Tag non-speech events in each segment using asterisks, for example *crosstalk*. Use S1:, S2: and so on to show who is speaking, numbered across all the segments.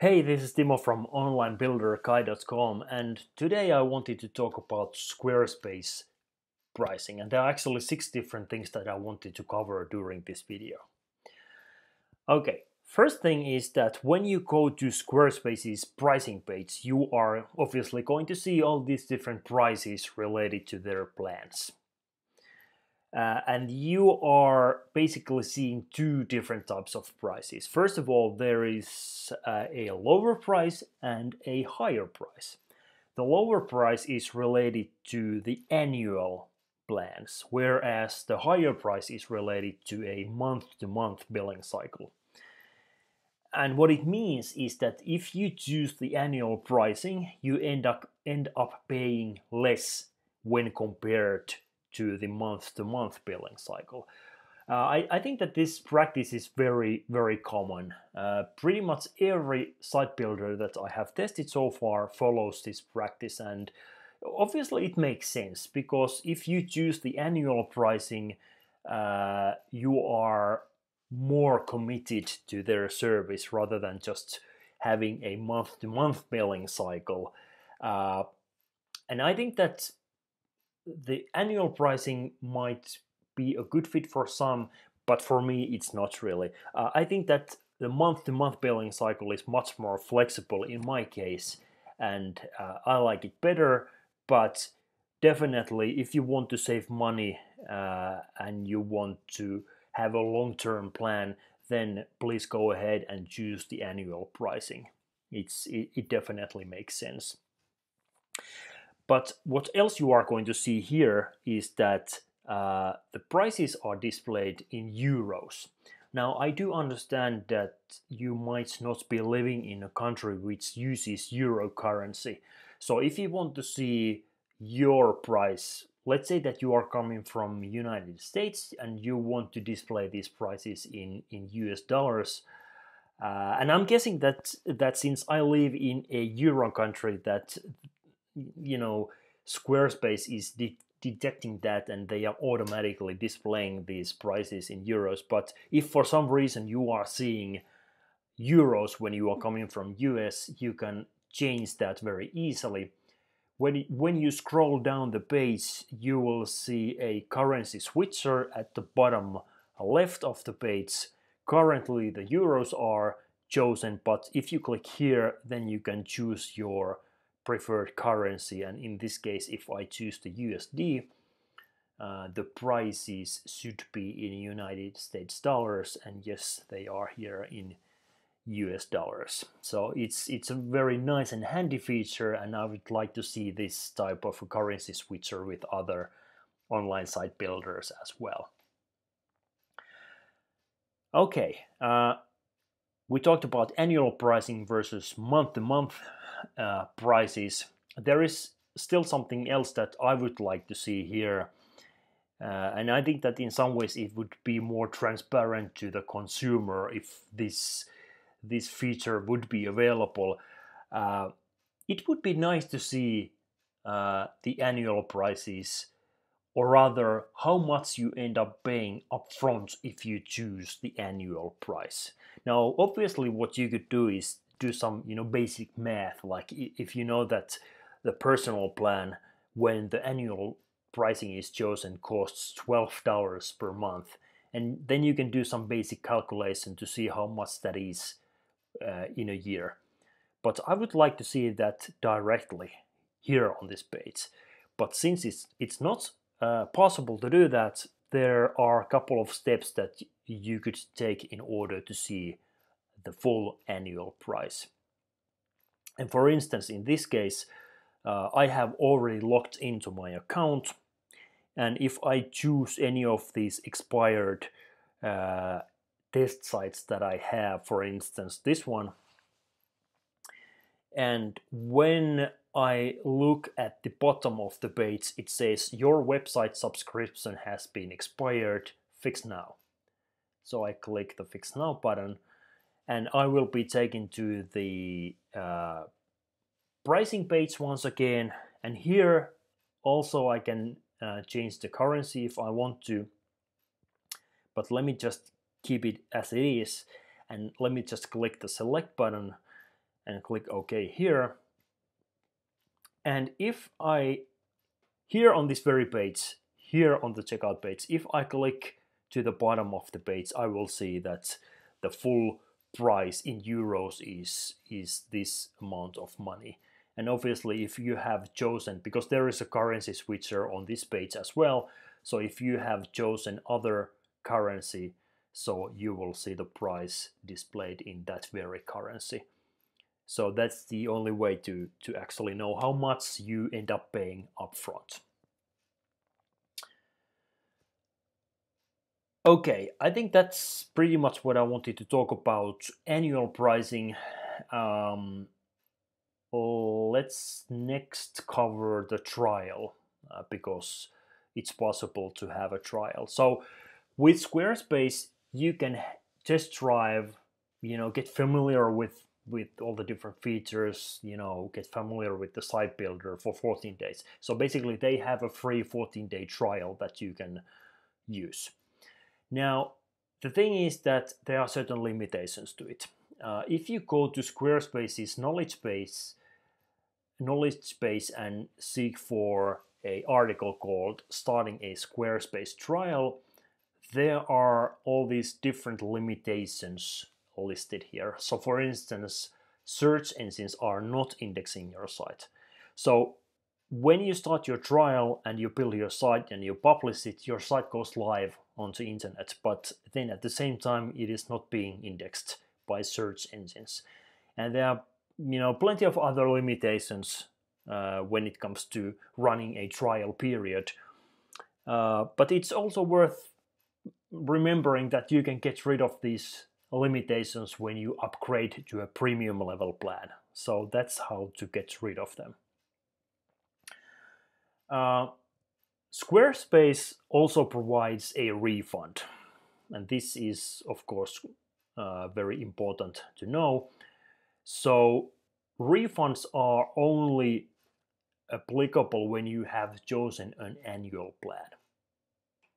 S1: Hey, this is Timo from OnlineBuilderGuy.com and today I wanted to talk about Squarespace pricing and there are actually six different things that I wanted to cover during this video. Okay, first thing is that when you go to Squarespace's pricing page you are obviously going to see all these different prices related to their plans. Uh, and you are basically seeing two different types of prices. First of all, there is uh, a lower price and a higher price. The lower price is related to the annual plans, whereas the higher price is related to a month to month billing cycle. And what it means is that if you choose the annual pricing, you end up end up paying less when compared to the month to month billing cycle. Uh, I, I, think that this practice is very, very common. Uh, pretty much every site builder that I have tested so far follows this practice, and obviously it makes sense because if you choose the annual pricing, uh, you are more committed to their service rather than just having a month to month billing cycle. Uh, and I think that the annual pricing might be a good fit for some, but for me, it's not really. Uh, I think that the month to month billing cycle is much more flexible in my case, and uh, I like it better. But definitely, if you want to save money uh, and you want to have a long term plan, then please go ahead and choose the annual pricing. It's, it, it definitely makes sense. But what else you are going to see here is that uh, the prices are displayed in euros. Now, I do understand that you might not be living in a country which uses euro currency. So if you want to see your price, let's say that you are coming from United States and you want to display these prices in, in US dollars, uh, and I'm guessing that that since I live in a euro country, that you know Squarespace is de- detecting that and they are automatically displaying these prices in euros. But if for some reason you are seeing euros when you are coming from US, you can change that very easily. When, when you scroll down the page, you will see a currency switcher at the bottom left of the page. Currently, the euros are chosen, but if you click here, then you can choose your preferred currency and in this case if I choose the USD uh, the prices should be in United States dollars and yes they are here in US dollars. So it's it's a very nice and handy feature and I would like to see this type of currency switcher with other online site builders as well. Okay uh, we talked about annual pricing versus month to month uh, prices, there is still something else that I would like to see here. Uh, and I think that in some ways it would be more transparent to the consumer if this this feature would be available. Uh, it would be nice to see uh, the annual prices, or rather, how much you end up paying upfront if you choose the annual price. Now, obviously, what you could do is do some you know basic math. Like if you know that the personal plan when the annual pricing is chosen costs $12 per month and then you can do some basic calculation to see how much that is uh, in a year. But i would like to see that directly here on this page. But since it's it's not uh, possible to do that there are a couple of steps that you could take in order to see the full annual price. And for instance, in this case, uh, I have already logged into my account. And if I choose any of these expired uh, test sites that I have, for instance, this one, and when I look at the bottom of the page, it says your website subscription has been expired, fix now. So I click the fix now button and I will be taken to the uh, pricing page once again and here also I can uh, change the currency if I want to but let me just keep it as it is and let me just click the select button and click OK here. And if I, here on this very page, here on the checkout page, if I click to the bottom of the page, I will see that the full price in euros is, is this amount of money. And obviously, if you have chosen, because there is a currency switcher on this page as well, so if you have chosen other currency, so you will see the price displayed in that very currency. So that's the only way to, to actually know how much you end up paying upfront. Okay, I think that's pretty much what I wanted to talk about annual pricing. Um, let's next cover the trial uh, because it's possible to have a trial. So with Squarespace, you can test drive, you know, get familiar with with all the different features, you know, get familiar with the site builder for 14 days. So basically they have a free 14 day trial that you can use. Now, the thing is that there are certain limitations to it. Uh, if you go to Squarespace's knowledge base, knowledge base and seek for a article called starting a Squarespace trial, there are all these different limitations listed here. So for instance, search engines are not indexing your site. So when you start your trial and you build your site and you publish it, your site goes live onto the internet, but then at the same time it is not being indexed by search engines. And there are you know plenty of other limitations uh, when it comes to running a trial period. Uh, but it's also worth remembering that you can get rid of these limitations when you upgrade to a premium level plan. So that's how to get rid of them. Uh, Squarespace also provides a refund, and this is, of course, uh, very important to know. So, refunds are only applicable when you have chosen an annual plan.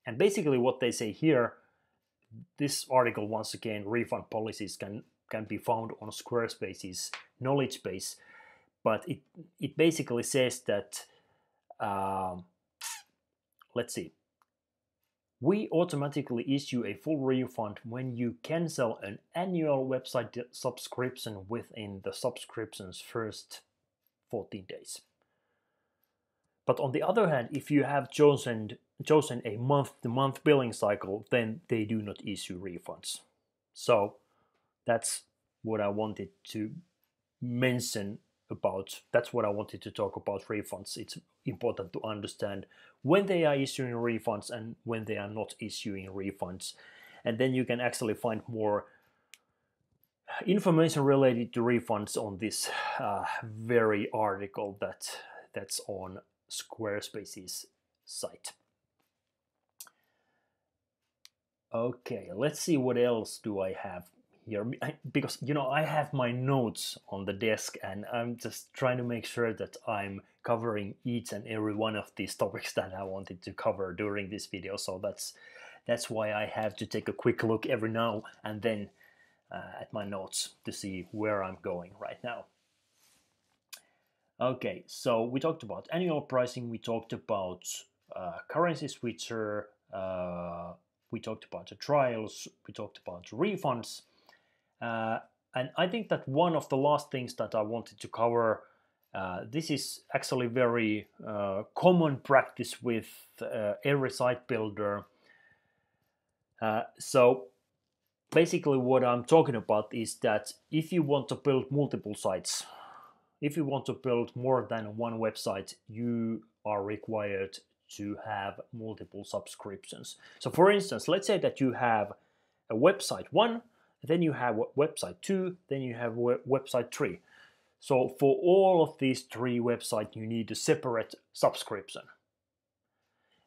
S1: And basically, what they say here this article, once again, refund policies can, can be found on Squarespace's knowledge base, but it, it basically says that um, let's see. We automatically issue a full refund when you cancel an annual website subscription within the subscription's first 14 days. But on the other hand, if you have chosen chosen a month-to-month billing cycle, then they do not issue refunds. So that's what I wanted to mention about that's what I wanted to talk about refunds. It's important to understand when they are issuing refunds and when they are not issuing refunds. And then you can actually find more information related to refunds on this uh, very article that that's on Squarespace's site. Okay, let's see what else do I have here because you know I have my notes on the desk and I'm just trying to make sure that I'm covering each and every one of these topics *laughs* that I wanted to cover during this video so that's that's why I have to take a quick look every now and then uh, at my notes to see where I'm going right now. Okay, so we talked about annual pricing, we talked about uh, currency switcher, uh, we talked about the trials, we talked about refunds, uh, and I think that one of the last things that I wanted to cover, uh, this is actually very uh, common practice with uh, every site builder. Uh, so basically what I'm talking about is that if you want to build multiple sites, if you want to build more than one website, you are required to have multiple subscriptions. So for instance, let's say that you have a website one then you have website 2, then you have website 3. So for all of these three websites, you need a separate subscription.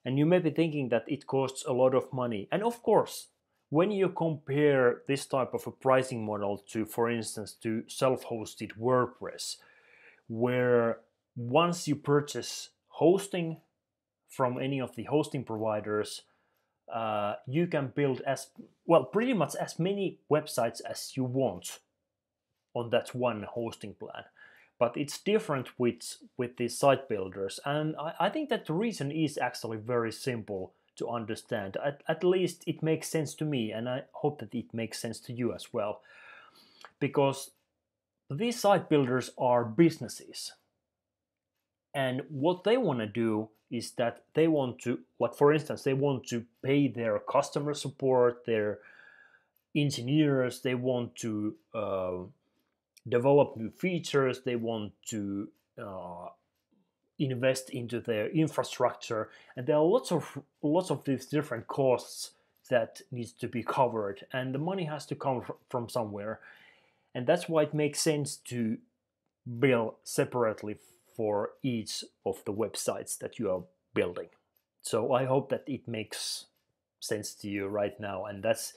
S1: And you may be thinking that it costs a lot of money. And of course, when you compare this type of a pricing model to, for instance, to self-hosted WordPress, where once you purchase hosting from any of the hosting providers, uh, you can build as well pretty much as many websites as you want on that one hosting plan. But it's different with with these site builders, and I, I think that the reason is actually very simple to understand. At, at least it makes sense to me, and I hope that it makes sense to you as well. Because these site builders are businesses. And what they want to do is that they want to, like for instance, they want to pay their customer support, their engineers, they want to uh, develop new features, they want to uh, invest into their infrastructure, and there are lots of lots of these different costs that needs to be covered, and the money has to come from somewhere, and that's why it makes sense to bill separately for each of the websites that you are building. So I hope that it makes sense to you right now, and that's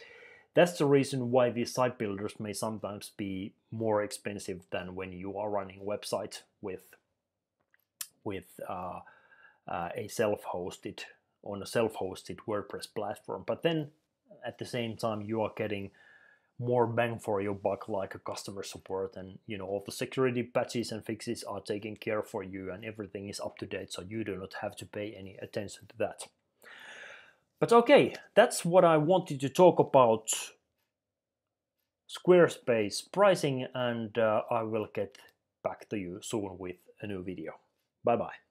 S1: that's the reason why these site builders may sometimes be more expensive than when you are running a website with with uh, uh, a self-hosted on a self-hosted WordPress platform. But then at the same time, you are getting more bang for your buck like a customer support and you know all the security patches and fixes are taken care for you and everything is up to date so you do not have to pay any attention to that. But okay that's what i wanted to talk about. Squarespace pricing and uh, i will get back to you soon with a new video. Bye bye